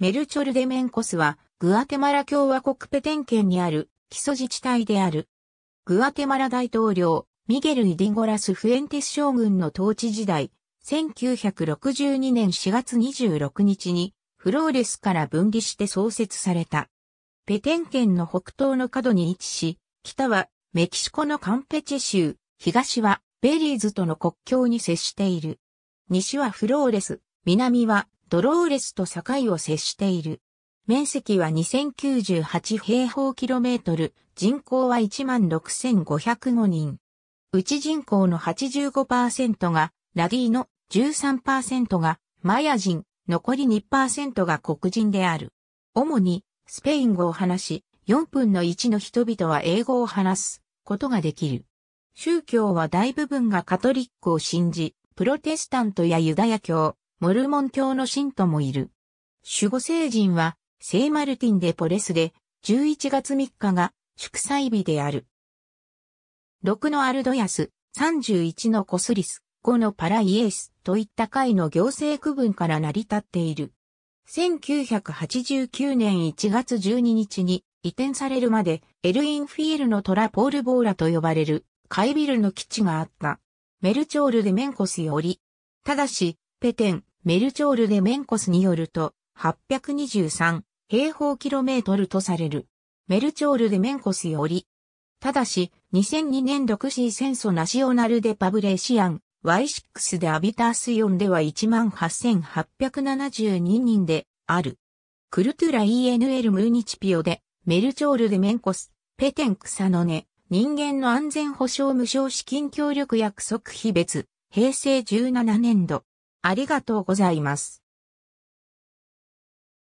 メルチョルデメンコスは、グアテマラ共和国ペテン県にある基礎自治体である。グアテマラ大統領、ミゲル・イディゴラス・フエンテス将軍の統治時代、1962年4月26日に、フローレスから分離して創設された。ペテン県の北東の角に位置し、北はメキシコのカンペチェ州、東はベリーズとの国境に接している。西はフローレス、南はドローレスと境を接している。面積は2098平方キロメートル、人口は16,505人。内人口の85%がラディーノ、13%がマヤ人、残り2%が黒人である。主にスペイン語を話し、4分の1の人々は英語を話すことができる。宗教は大部分がカトリックを信じ、プロテスタントやユダヤ教、モルモン教の信徒もいる。守護聖人は、聖マルティンでポレスで、11月3日が祝祭日である。6のアルドヤス、31のコスリス、5のパライエスといった会の行政区分から成り立っている。1989年1月12日に移転されるまでエルインフィールのトラポールボーラと呼ばれる海ビルの基地があった。メルチョールでメンコスより。ただし、ペテン、メルチョールでメンコスによると、823平方キロメートルとされる。メルチョールでメンコスより。ただし、2002年独自戦争ナシオナルでパブレシアン、Y6 でアビタース4では18,872人である。クルトゥラ ENL ムーニチピオで、メルチョールでメンコス、ペテン草の根、人間の安全保障無償資金協力約束費別、平成17年度。ありがとうございます。